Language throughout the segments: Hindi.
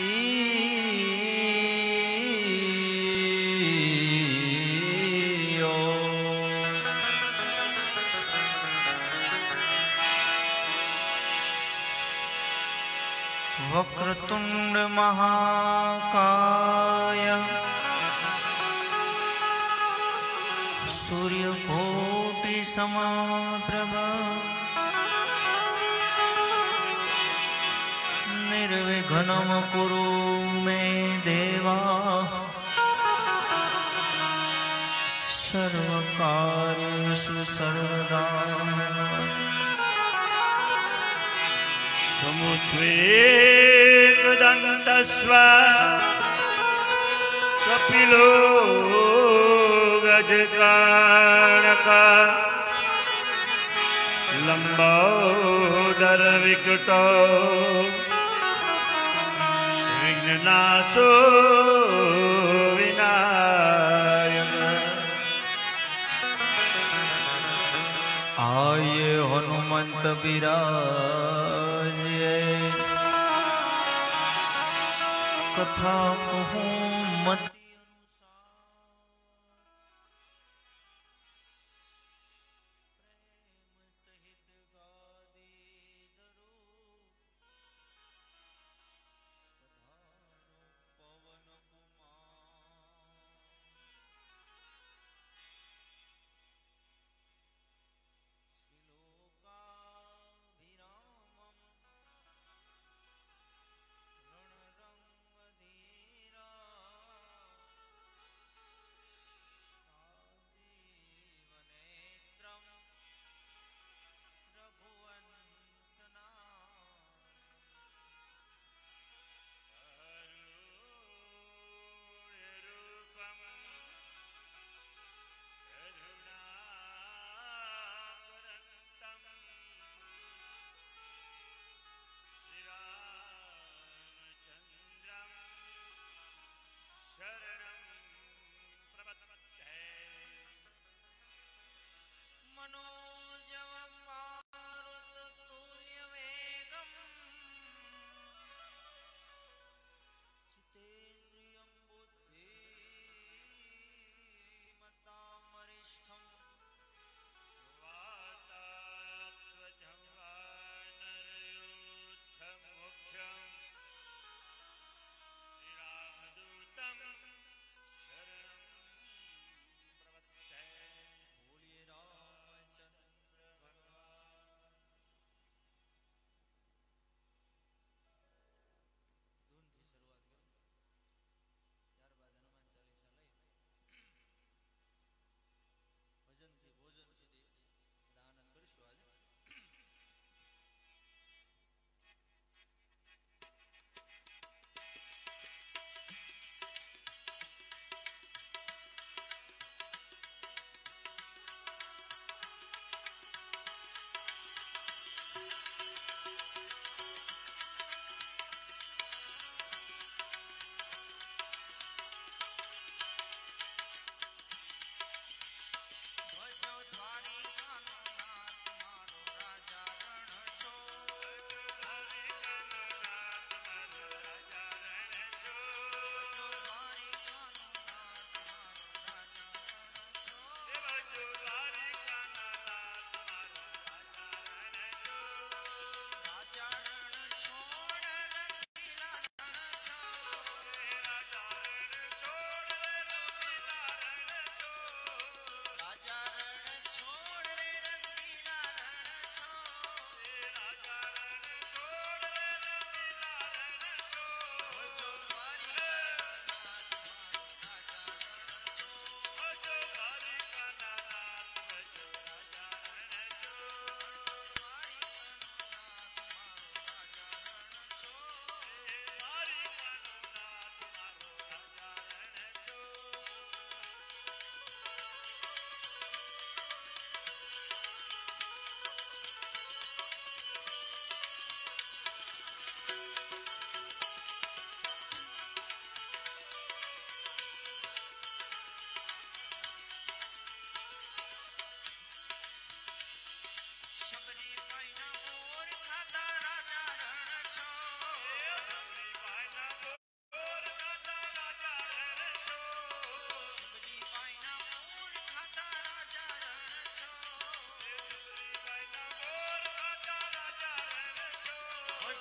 ईयो। वक्रतुण्ड महाकाय सूर्यकोटि निर्विघ्नं कुरु मे देवा। सर्वकार्येषु सर्वदा। समुस्वेदन्तस्व। कपिलो गजकाणक। लम्बोदरविकटो। विघ्ननाशो विनायक। आए हनुमंत विराज कथा कहूँ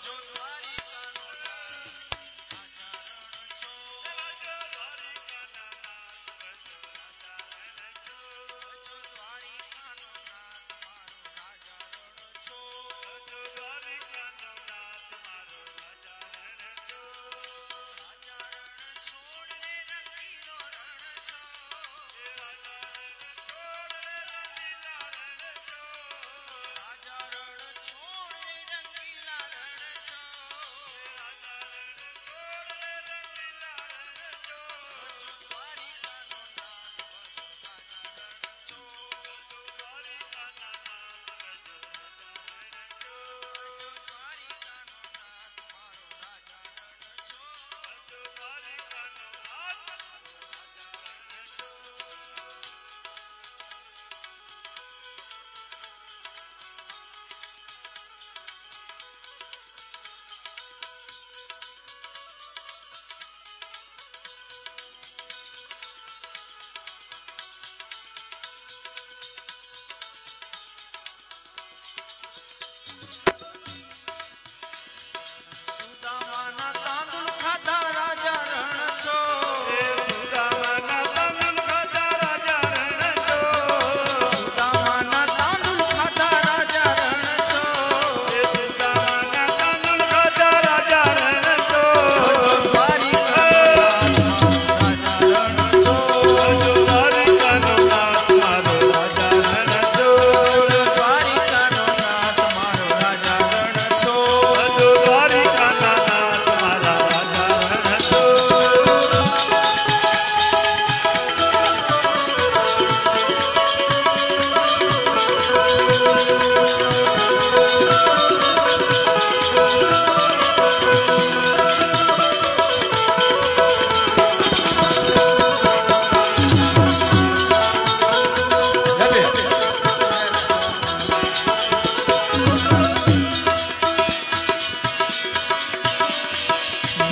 जो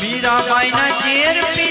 मीराबाई ना चेर पी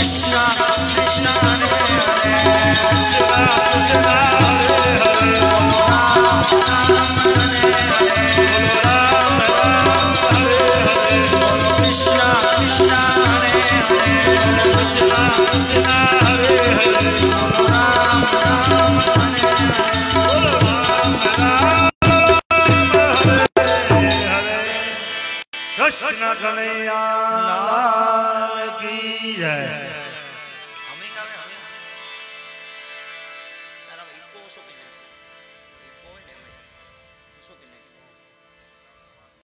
Krishna Ganeya